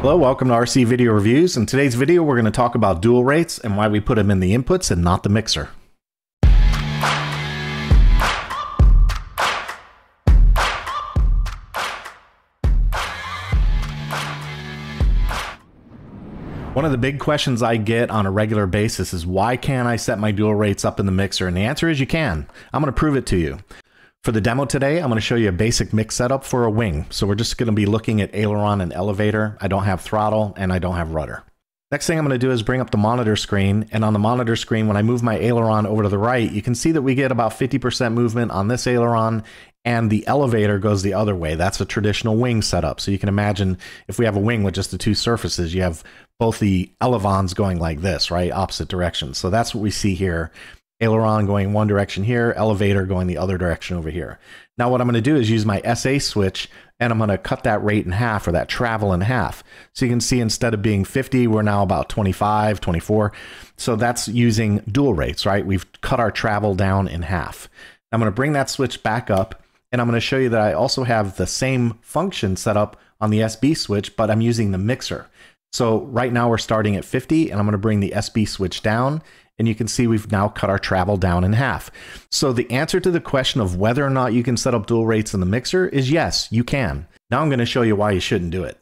Hello, welcome to RC Video Reviews. In today's video, we're going to talk about dual rates and why we put them in the inputs and not the mixer. One of the big questions I get on a regular basis is why can't I set my dual rates up in the mixer? And the answer is you can. I'm going to prove it to you. For the demo today, I'm going to show you a basic mix setup for a wing. So we're just going to be looking at aileron and elevator. I don't have throttle and I don't have rudder. Next thing I'm going to do is bring up the monitor screen. And on the monitor screen, when I move my aileron over to the right, you can see that we get about 50% movement on this aileron and the elevator goes the other way. That's a traditional wing setup. So you can imagine if we have a wing with just the two surfaces, you have both the elevons going like this, right? Opposite directions. So that's what we see here aileron going one direction here, elevator going the other direction over here. Now what I'm going to do is use my SA switch and I'm going to cut that rate in half or that travel in half. So you can see instead of being 50, we're now about 25, 24. So that's using dual rates, right? We've cut our travel down in half. I'm going to bring that switch back up and I'm going to show you that I also have the same function set up on the SB switch, but I'm using the mixer. So right now we're starting at 50 and I'm going to bring the SB switch down and you can see we've now cut our travel down in half. So the answer to the question of whether or not you can set up dual rates in the mixer is yes, you can. Now I'm going to show you why you shouldn't do it.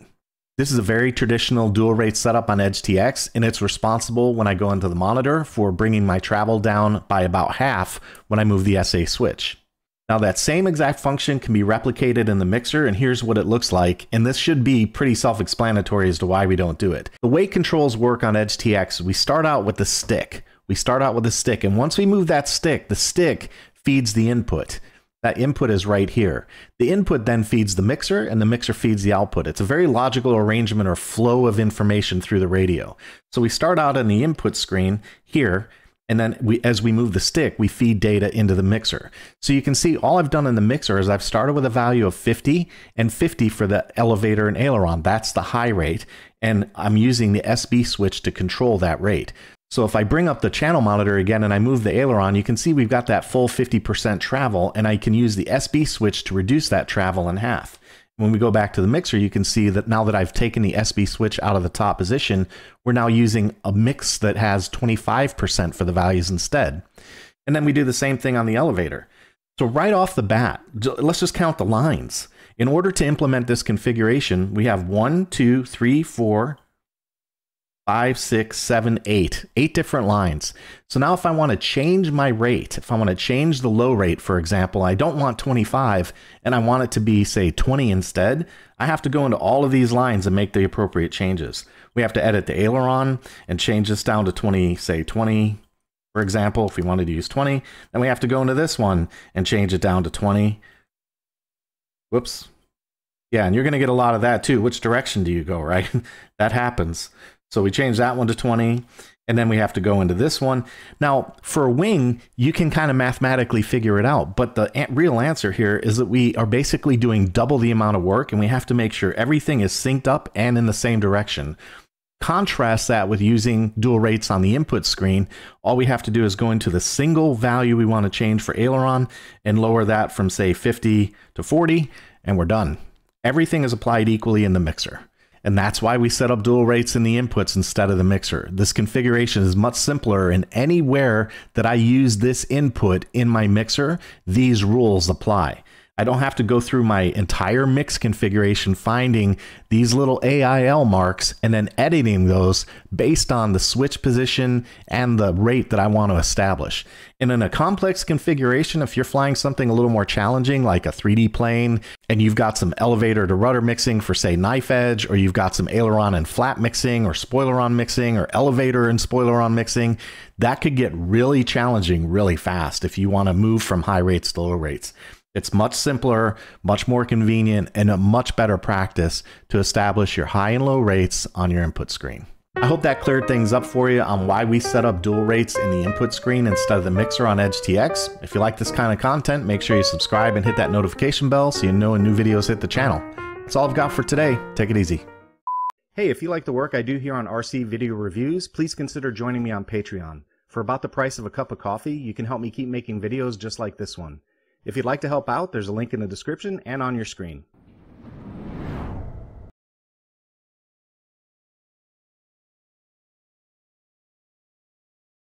This is a very traditional dual rate setup on EdgeTX, and it's responsible when I go into the monitor for bringing my travel down by about half when I move the SA switch. Now that same exact function can be replicated in the mixer and here's what it looks like. And this should be pretty self-explanatory as to why we don't do it. The way controls work on EdgeTX, we start out with the stick. We start out with a stick, and once we move that stick, the stick feeds the input. That input is right here. The input then feeds the mixer, and the mixer feeds the output. It's a very logical arrangement or flow of information through the radio. So we start out on the input screen here, and then we, as we move the stick, we feed data into the mixer. So you can see all I've done in the mixer is I've started with a value of 50 and 50 for the elevator and aileron. That's the high rate. And I'm using the SB switch to control that rate. So if I bring up the channel monitor again and I move the aileron, you can see we've got that full 50% travel and I can use the SB switch to reduce that travel in half. When we go back to the mixer, you can see that now that I've taken the SB switch out of the top position, we're now using a mix that has 25% for the values instead. And then we do the same thing on the elevator. So right off the bat, let's just count the lines. In order to implement this configuration, we have one, two, three, four, five, six, seven, eight, eight different lines. So now if I want to change my rate, if I want to change the low rate, for example, I don't want 25 and I want it to be say 20 instead, I have to go into all of these lines and make the appropriate changes. We have to edit the aileron and change this down to 20, say 20, for example, if we wanted to use 20, then we have to go into this one and change it down to 20. Whoops. Yeah, and you're going to get a lot of that too. Which direction do you go, right? that happens. So we change that one to 20 and then we have to go into this one. Now, for a wing, you can kind of mathematically figure it out, but the real answer here is that we are basically doing double the amount of work and we have to make sure everything is synced up and in the same direction. Contrast that with using dual rates on the input screen. All we have to do is go into the single value we want to change for aileron and lower that from say 50 to 40 and we're done. Everything is applied equally in the mixer. And that's why we set up dual rates in the inputs instead of the mixer. This configuration is much simpler and anywhere that I use this input in my mixer, these rules apply. I don't have to go through my entire mix configuration finding these little AIL marks and then editing those based on the switch position and the rate that I want to establish. And in a complex configuration, if you're flying something a little more challenging like a 3D plane and you've got some elevator to rudder mixing for say knife edge, or you've got some aileron and flap mixing or spoileron mixing or elevator and spoileron mixing, that could get really challenging really fast if you want to move from high rates to low rates. It's much simpler, much more convenient, and a much better practice to establish your high and low rates on your input screen. I hope that cleared things up for you on why we set up dual rates in the input screen instead of the mixer on EdgeTX. If you like this kind of content, make sure you subscribe and hit that notification bell so you know when new videos hit the channel. That's all I've got for today. Take it easy. Hey, if you like the work I do here on RC Video Reviews, please consider joining me on Patreon. For about the price of a cup of coffee, you can help me keep making videos just like this one. If you'd like to help out, there's a link in the description and on your screen.